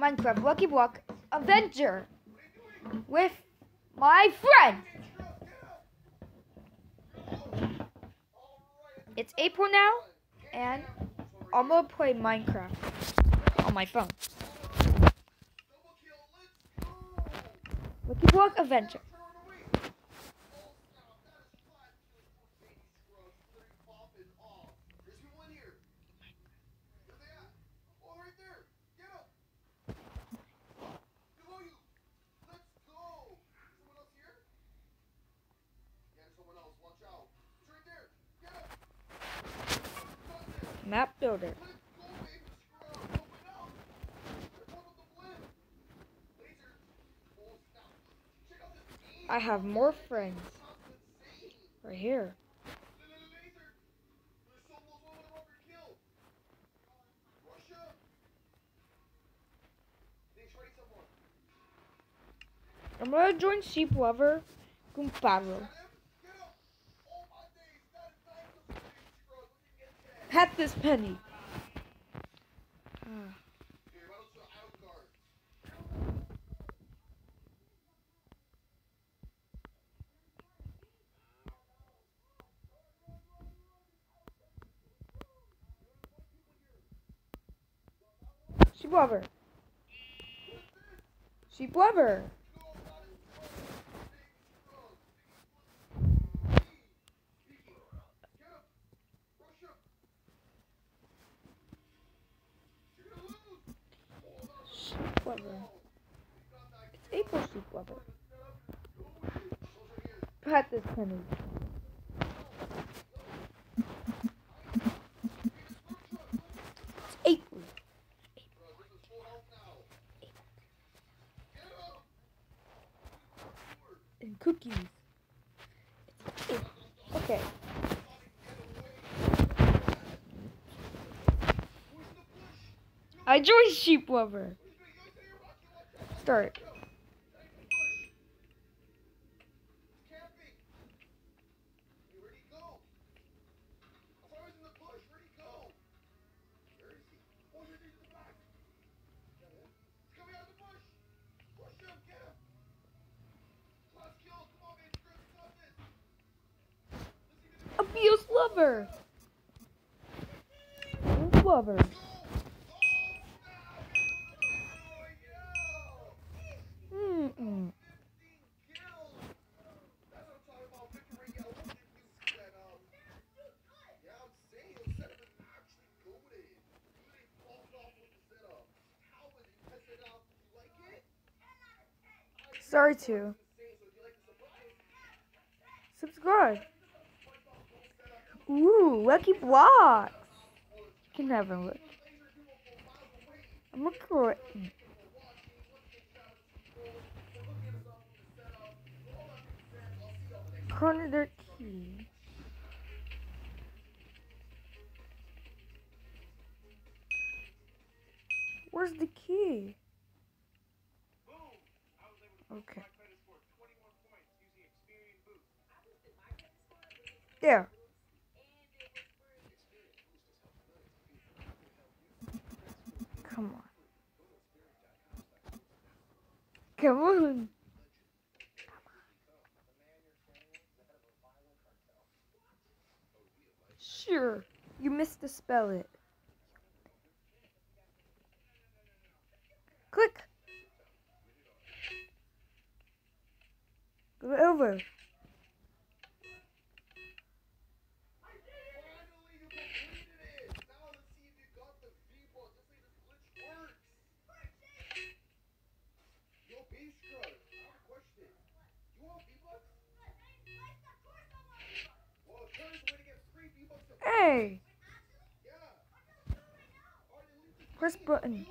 Minecraft Lucky Block Adventure with my friend. It's April now, and I'm gonna play Minecraft on my phone. Lucky Block Adventure. Map builder. I have more friends. Right here. I'm gonna join Sheep Lover Gumparo. Pat this penny. Sheep lover. Sheep lover. Sheep lover. It's April sheep lover. Pat this penny. It's April. and cookies. Okay. I joined Sheep Lover. Start. Lover. Lover. Mm-mm. Sorry to. Subscribe. Ooh, lucky blocks. You can have a look. I'm recording. Corner their key. Where's the key? Okay. There. Come on. Come on. Sure. You missed to spell it. Click. Go over. Press button.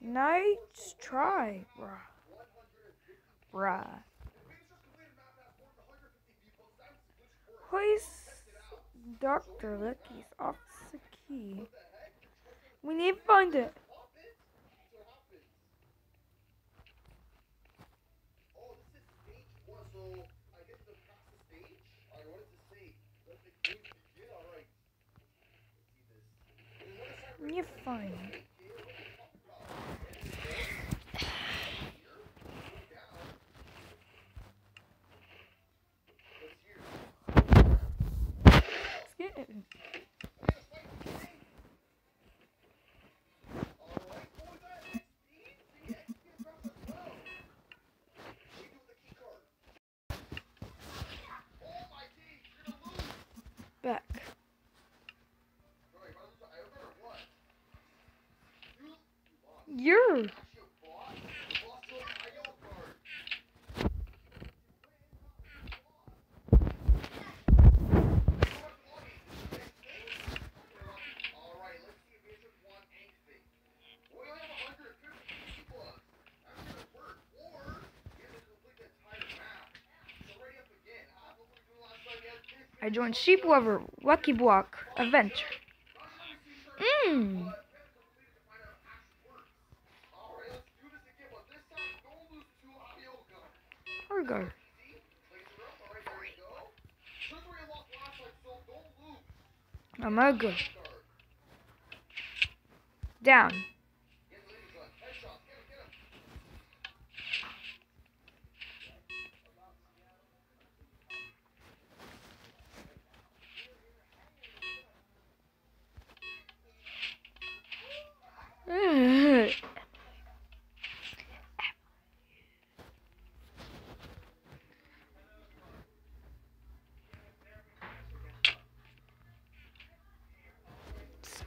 Nice try, bruh. Bruh. Hoist Dr. Lucky's off the key. We need to find it. To find it. I joined Sheep Lover Lucky Block Adventure. Mmm. Burger. I'm gonna go. Down.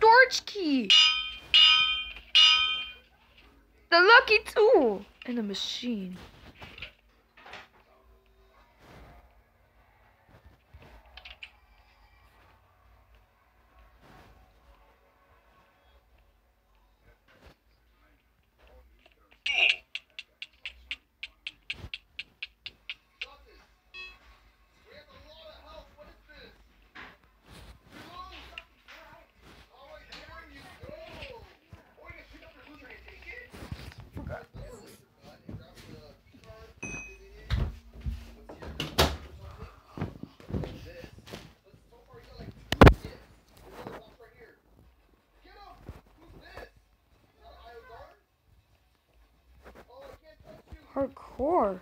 Storage key. The lucky tool and a machine. Hardcore.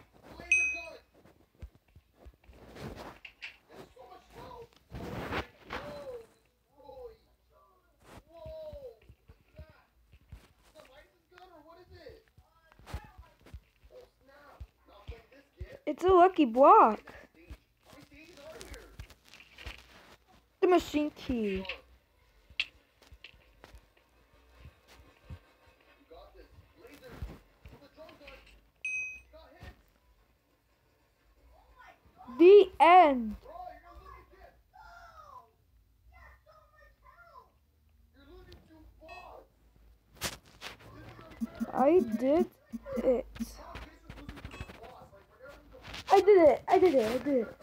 It's a lucky block. The machine key. The end. I did it. I did it. I did it. I did it.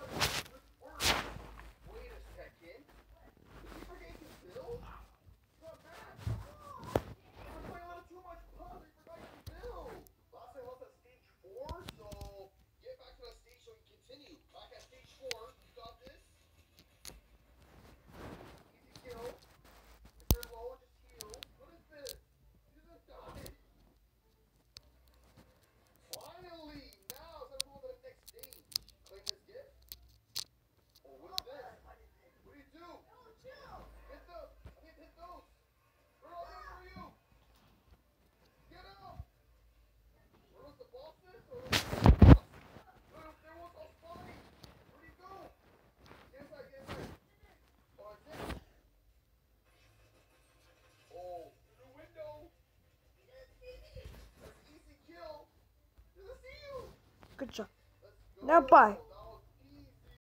Até, pai.